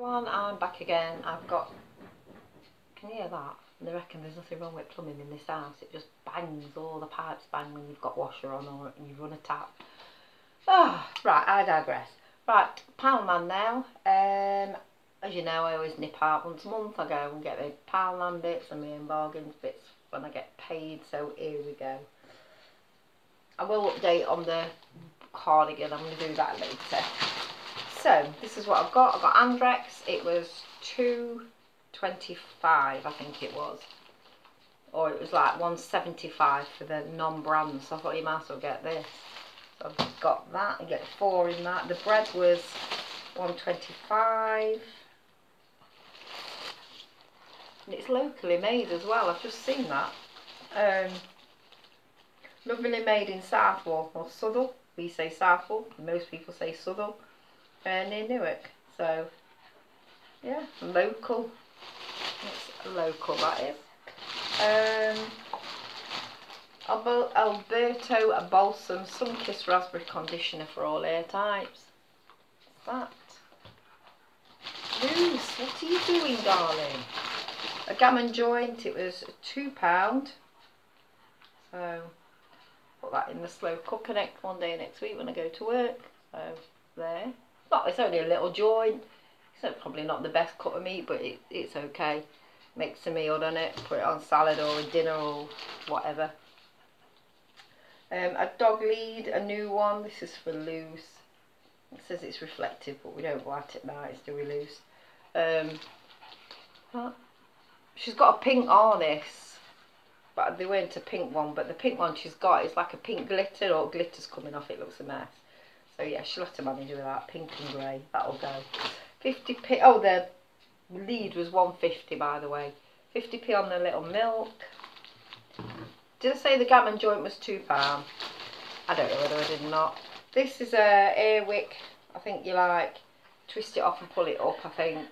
Everyone, I'm back again. I've got, can you hear that? I reckon there's nothing wrong with plumbing in this house. It just bangs, all the pipes bang when you've got washer on or you run a tap. Ah, right, I digress. Right, Poundland now. Um, as you know, I always nip out once a month. I go and get my Poundland bits and my bargains bits when I get paid. So here we go. I will update on the cardigan. I'm going to do that later. So this is what I've got. I've got Andrex. It was two twenty-five, I think it was, or it was like one seventy-five for the non-brand. So I thought you might as well get this. So I've got that and get four in that. The bread was one twenty-five. And it's locally made as well. I've just seen that. Um, lovely made in Southwell or Southwell. We say Southwell. Most people say Southwell uh, near Newark. So, yeah, local. It's local, that is. Um, Alberto Balsam Sun-Kissed Raspberry Conditioner for all hair types. What's that? Loose, what are you doing, darling? A gammon joint, it was £2. So, put that in the slow cooker next one day next week when I go to work. So, there. Well, it's only a little joint. It's probably not the best cut of meat, but it, it's okay. Mix a meal on it, put it on salad or a dinner or whatever. Um, a dog lead, a new one. This is for loose. It says it's reflective, but we don't white it now. It's still loose. Um, she's got a pink harness, but they weren't a pink one. But the pink one she's got is like a pink glitter, or glitter's coming off. It looks a mess. So yeah, she'll have to manage with that. Pink and grey. That'll go. 50p. Oh, the lead was 150 by the way. 50p on the little milk. Did I say the gammon joint was £2? I don't know whether I did or not. This is a airwick. I think you like twist it off and pull it up, I think.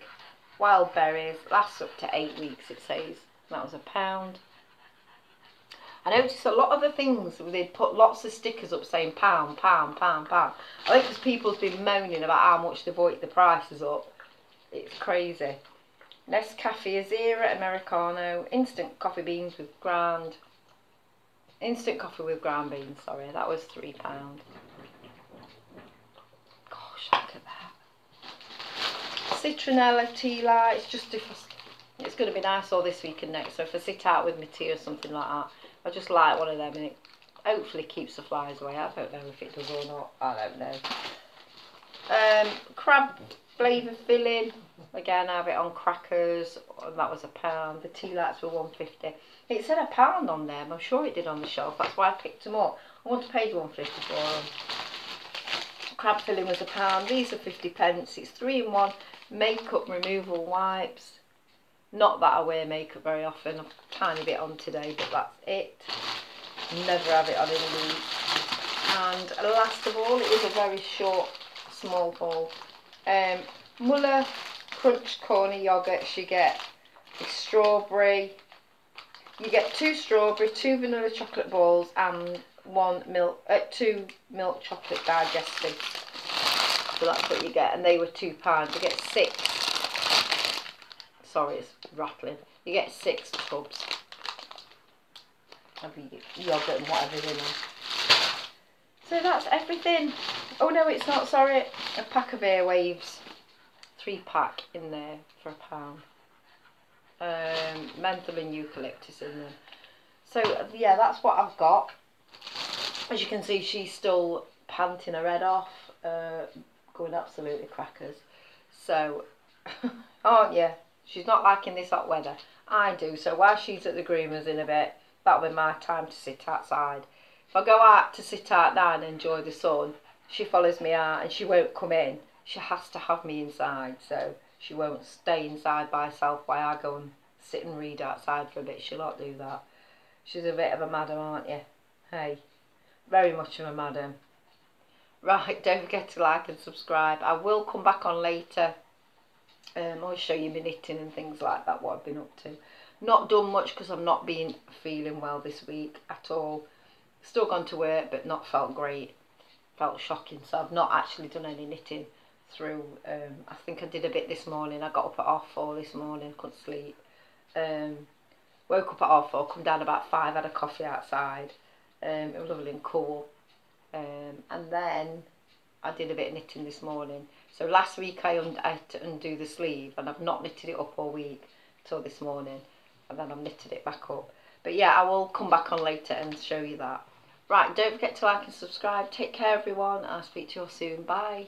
Wild berries. Lasts up to eight weeks, it says. That was a pound. I noticed a lot of the things they'd put lots of stickers up saying pound, pound, pound, pound. I think because people's been moaning about how much they've bought the prices up. It's crazy. Nescafe Azera Americano, instant coffee beans with ground. Instant coffee with ground beans, sorry, that was £3. Gosh, look at that. Citronella tea lights, just if I, it's going to be nice all this week and next, so if I sit out with my tea or something like that, I just like one of them and it hopefully keeps the flies away. I don't know if it does or not. I don't know. Um, crab flavour filling. Again, I have it on crackers. And that was a pound. The tea lights were 150. It said a pound on them. I'm sure it did on the shelf. That's why I picked them up. I want to pay 150 for them. Crab filling was a pound. These are 50 pence. It's three in one. Makeup removal wipes. Not that I wear makeup very often, a tiny bit on today, but that's it. Never have it on in a week. And last of all, it is a very short, small haul. Um, Muller Crunch Corner Yogurts, you get strawberry, you get two strawberry, two vanilla chocolate balls, and one milk, uh, two milk chocolate digestives. So that's what you get, and they were two pounds. You get six sorry it's rattling. You get six tubs of yogurt and whatever's in them. So that's everything. Oh no it's not sorry. A pack of airwaves. Three pack in there for a pound. Um, menthol and eucalyptus in them. So yeah that's what I've got. As you can see she's still panting her head off uh, going absolutely crackers. So oh yeah She's not liking this hot weather. I do. So while she's at the groomers in a bit, that'll be my time to sit outside. If I go out to sit out there and enjoy the sun, she follows me out and she won't come in. She has to have me inside. So she won't stay inside by herself while I go and sit and read outside for a bit. She'll not do that. She's a bit of a madam, aren't you? Hey, very much of a madam. Right, don't forget to like and subscribe. I will come back on later um, I'll show you my knitting and things like that, what I've been up to. Not done much because I've not been feeling well this week at all. Still gone to work, but not felt great. Felt shocking, so I've not actually done any knitting. through. Um, I think I did a bit this morning. I got up at half four this morning, couldn't sleep. Um, woke up at half four, come down about five, had a coffee outside. Um, it was lovely and cool. Um, and then I did a bit of knitting this morning. So last week I, had to undo the sleeve and I've not knitted it up all week till this morning. And then I've knitted it back up. But yeah, I will come back on later and show you that. Right, don't forget to like and subscribe. Take care everyone. I'll speak to you all soon. Bye.